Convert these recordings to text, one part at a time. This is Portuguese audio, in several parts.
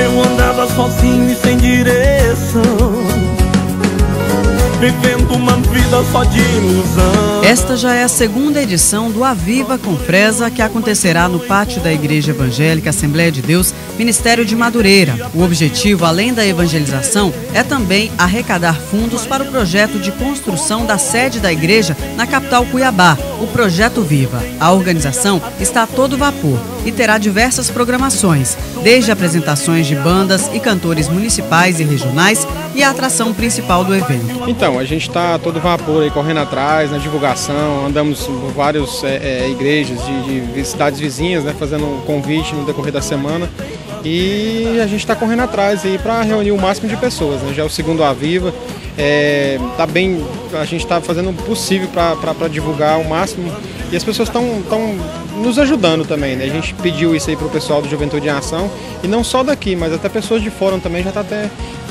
Eu andava sozinho e sem direito vivendo uma vida só de ilusão. Esta já é a segunda edição do Aviva com Fresa, que acontecerá no pátio da Igreja Evangélica Assembleia de Deus, Ministério de Madureira. O objetivo, além da evangelização, é também arrecadar fundos para o projeto de construção da sede da igreja na capital Cuiabá, o Projeto Viva. A organização está a todo vapor e terá diversas programações, desde apresentações de bandas e cantores municipais e regionais e a atração principal do evento. Então, a gente está todo vapor aí, correndo atrás na divulgação, andamos por várias é, é, igrejas de, de, cidades vizinhas, né, fazendo convite no decorrer da semana. E a gente está correndo atrás aí para reunir o máximo de pessoas. Né? Já é o segundo Aviva, é, tá bem, a gente está fazendo o possível para divulgar o máximo e as pessoas estão nos ajudando também. Né? A gente pediu isso aí para o pessoal do Juventude em Ação e não só daqui, mas até pessoas de fora também já está até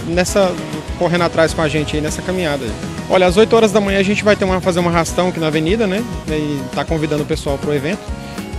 nessa correndo atrás com a gente aí nessa caminhada. Olha, às 8 horas da manhã a gente vai ter uma, fazer uma arrastão aqui na avenida, né? E tá convidando o pessoal para o evento,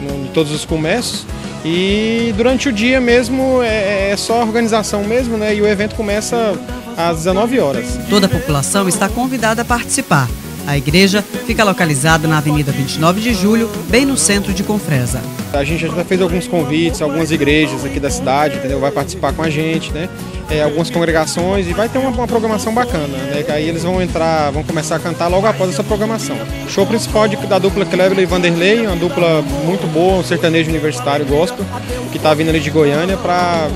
em todos os comércios. E durante o dia mesmo é, é só organização mesmo, né? E o evento começa às 19 horas. Toda a população está convidada a participar. A igreja fica localizada na Avenida 29 de Julho, bem no centro de Confresa. A gente já fez alguns convites, algumas igrejas aqui da cidade, entendeu? Vai participar com a gente, né? É, algumas congregações e vai ter uma, uma, programação bacana, né? Aí eles vão entrar, vão começar a cantar logo após essa programação. O show principal de, da dupla Cleveland e Vanderlei, uma dupla muito boa, um sertanejo universitário gospel, que está vindo ali de Goiânia para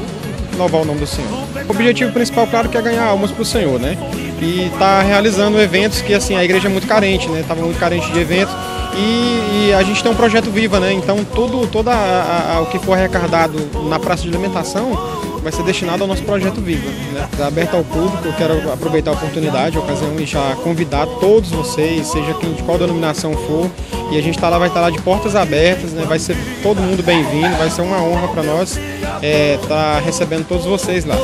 louvar o nome do Senhor. O objetivo principal, claro, que é ganhar almas para o Senhor, né? E está realizando eventos que, assim, a igreja é muito carente, né? Estava muito carente de eventos. E, e, a gente tem um projeto Viva, né? Então, tudo, toda a, a, o que for arrecadado na praça de alimentação vai ser destinado ao nosso projeto Viva. Né? Está aberto ao público, eu quero aproveitar a oportunidade, a ocasião e já convidar todos vocês, seja quem de qual denominação for, e a gente tá lá, vai estar tá lá de portas abertas, né? vai ser todo mundo bem-vindo, vai ser uma honra para nós estar é, tá recebendo todos vocês lá.